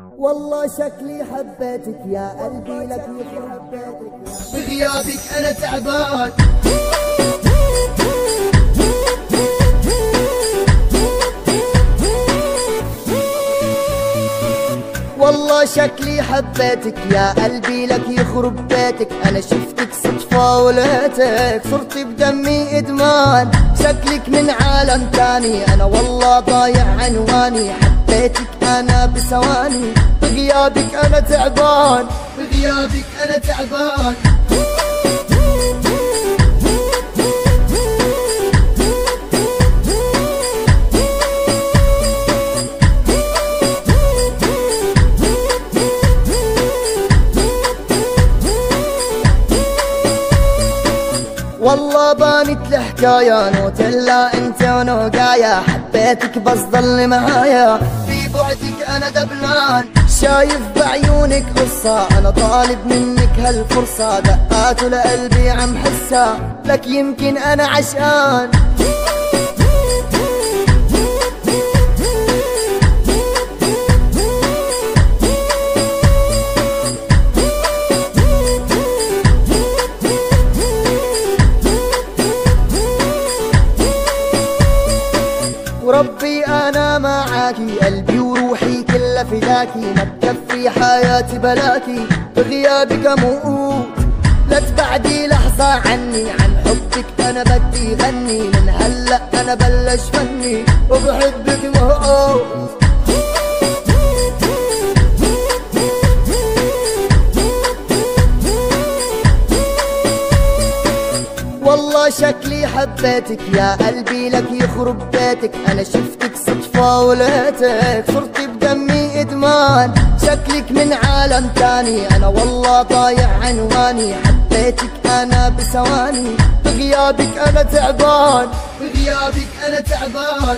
والله شكلي حبيتك يا قلبي لك حبيتك بغيابك أنا تعبان. شكلي حبيتك يا قلبي لك يخرب بيتك. أنا شفتك صدفة ولقيتك صرت بدمي إدمان. شكلك من عالم تاني أنا والله ضايع عنواني. حبيتك أنا بثواني بغيابك أنا تعبان بغيابك أنا تعبان. والله بانت الحكاية نوتيلا انت ونوقايا حبيتك بس ضل معايا. في بعدك أنا دبلان. شايف بعيونك قصة. أنا طالب منك هالفرصة. دقات لقلبي عم حسها لك يمكن أنا عشقان. وربي أنا معاكي قلبي وروحي كلها فداكي ما تكفي حياتي بلاكي بغيابك أموت لا تبعدي لحظة عني. عن حبك أنا بدي غني. من هلأ أنا بلش فني. وبحبك موت والله شكلي حبيتك يا قلبي لك يخرب بيتك. أنا شفتك صدفة ولقيتك صرت بدمي إدمان. شكلك من عالم تاني أنا والله ضايع عنواني. حبيتك أنا بثواني بغيابك أنا تعبان بغيابك أنا تعبان.